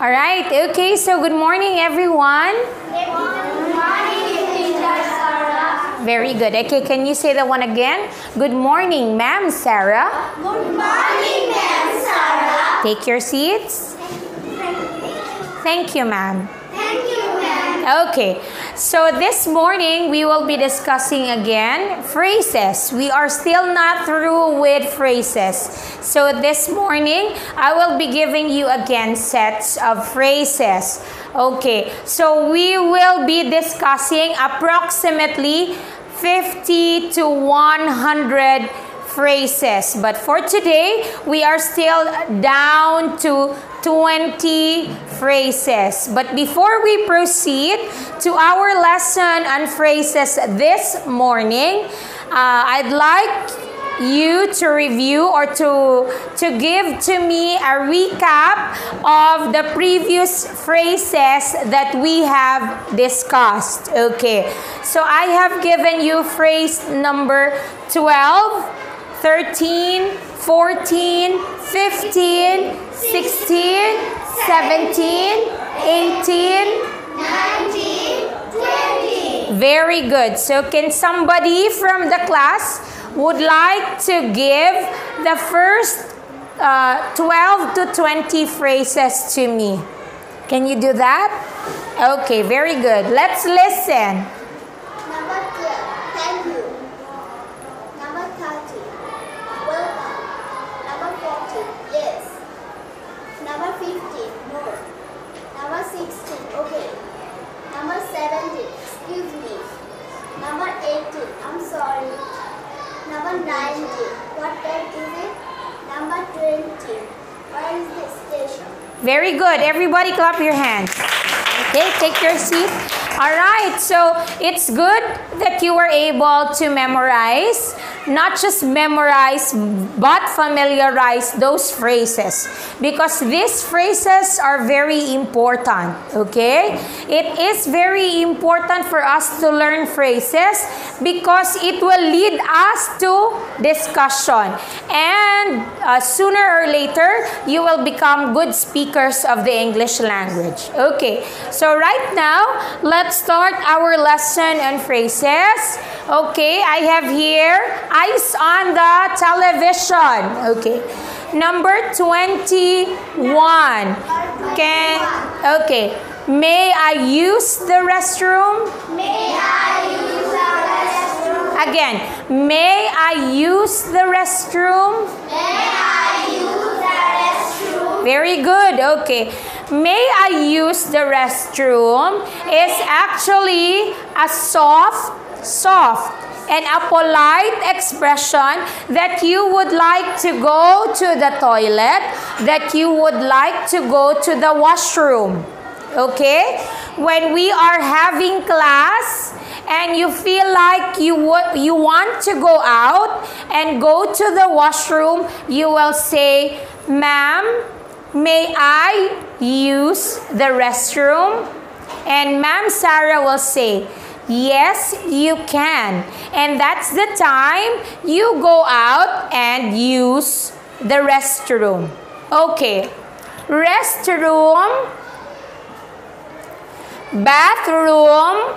All right. Okay. So good morning, everyone. Good morning, Sarah. Very good. Okay. Can you say that one again? Good morning, ma'am, Sarah. Good morning, Ma'am Sarah. Take your seats. Thank you, ma'am. Thank you, ma'am. Okay, so this morning we will be discussing again phrases. We are still not through with phrases. So this morning I will be giving you again sets of phrases. Okay, so we will be discussing approximately 50 to 100 phrases. But for today, we are still down to 20 phrases. But before we proceed to our lesson on phrases this morning, uh, I'd like you to review or to to give to me a recap of the previous phrases that we have discussed okay so i have given you phrase number 12 13 14 15 16 17 18 19, 20. Very good. So can somebody from the class would like to give the first uh, 12 to 20 phrases to me? Can you do that? Okay, very good. Let's listen. Number 12, thank you. Number 30, welcome. Number 14, yes. Number 15, no. Number 16, okay. Number 17, excuse me. Number 18, I'm sorry. Number 19, what time is it? Number 20, where is the station? Very good. Everybody clap your hands. Okay, take your seat. All right, so it's good that you were able to memorize, not just memorize, but familiarize those phrases because these phrases are very important. Okay, it is very important for us to learn phrases because it will lead us to discussion, and uh, sooner or later, you will become good speakers of the English language. Okay, so right now, let's start our lesson on phrases. Okay, I have here eyes on the television. Okay, number 21. Can, okay, may I use the restroom? May I use the restroom? Again, may I use the restroom? May I use the restroom? Very good. Okay. May I use the restroom is actually a soft, soft, and a polite expression that you would like to go to the toilet, that you would like to go to the washroom. Okay? When we are having class and you feel like you you want to go out and go to the washroom, you will say, "Ma'am, may I use the restroom?" And Ma'am Sarah will say, Yes, you can. And that's the time you go out and use the restroom. Okay. Restroom, bathroom,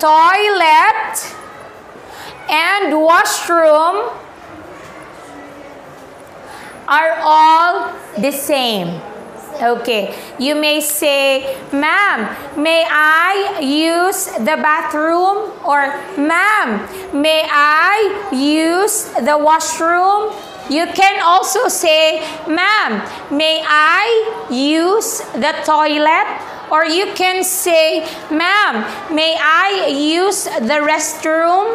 toilet, and washroom are all the same. Okay, you may say, Ma'am, may I use the bathroom? Or, Ma'am, may I use the washroom? You can also say, Ma'am, may I use the toilet? Or you can say, Ma'am, may I use the restroom?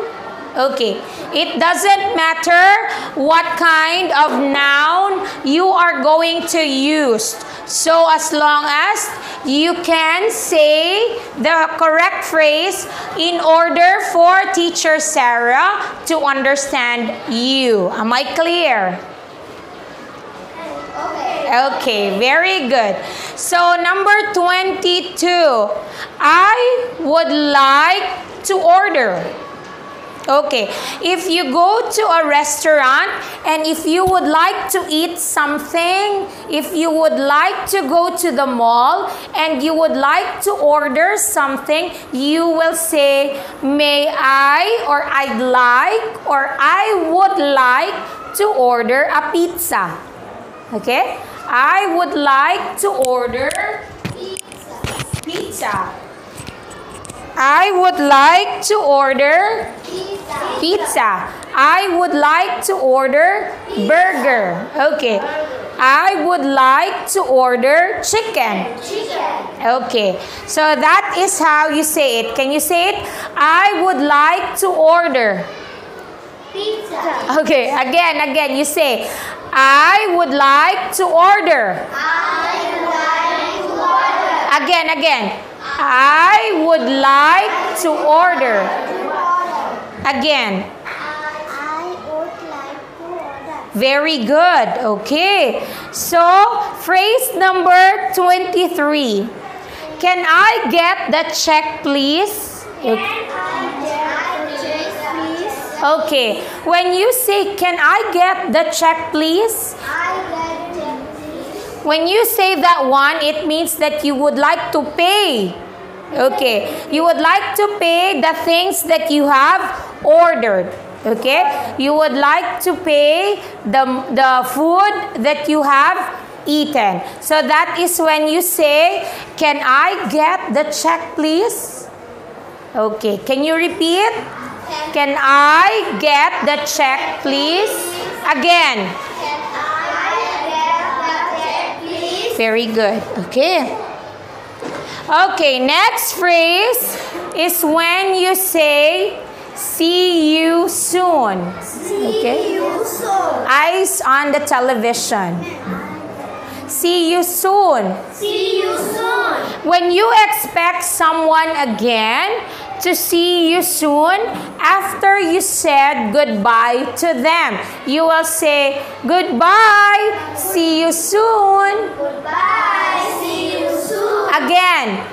Okay, it doesn't matter what kind of noun you are going to use. So, as long as you can say the correct phrase in order for teacher Sarah to understand you. Am I clear? Okay. Very good. So, number 22, I would like to order. Okay, if you go to a restaurant and if you would like to eat something, if you would like to go to the mall and you would like to order something, you will say, May I, or I'd like, or I would like to order a pizza. Okay? I would like to order Pizza. pizza. I would like to order Pizza. pizza. I would like to order burger. Okay. I would like to order chicken. Chicken. Okay. So that is how you say it. Can you say it? I would like to order. Pizza. Okay. Again, again, you say, I would like to order. I would like to order. Again, again. I would like to order. Again. I would like to order. Very good. Okay. So, phrase number 23. Can I get the check, please? Can I get check, please? Okay. When you say, Can I get the check, please? I get check, please. When you say that one, it means that you would like to pay. Okay. You would like to pay the things that you have ordered. Okay. You would like to pay the, the food that you have eaten. So that is when you say, Can I get the check, please? Okay. Can you repeat? Can I get the check, please? Again. Can I get the check, please? Very good. Okay. Okay, next phrase is when you say see you soon. Okay. you soon. Eyes on the television. See you soon. See you soon. When you expect someone again to see you soon after you said goodbye to them, you will say goodbye. See you soon. Goodbye. See you soon. Again.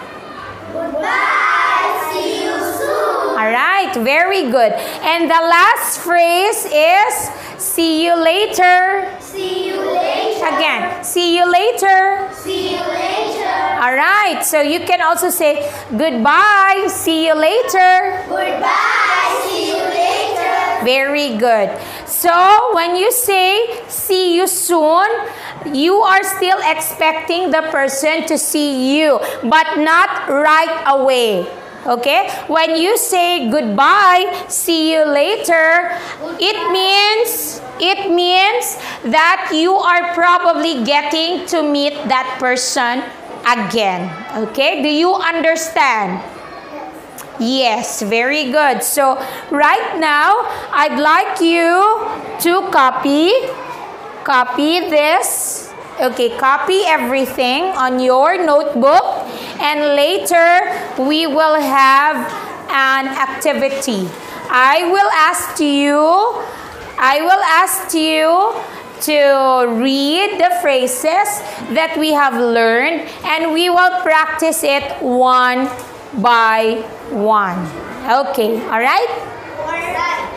Goodbye. See you soon. All right, very good. And the last phrase is see you later. See you later. Again, see you later. See you later. All right, so you can also say goodbye, see you later. Goodbye. Very good. So when you say see you soon, you are still expecting the person to see you, but not right away. Okay? When you say goodbye, see you later, it means it means that you are probably getting to meet that person again. Okay? Do you understand? Yes, very good. So, right now, I'd like you to copy copy this. Okay, copy everything on your notebook and later we will have an activity. I will ask you I will ask you to read the phrases that we have learned and we will practice it one by one. Okay, all right? Alright.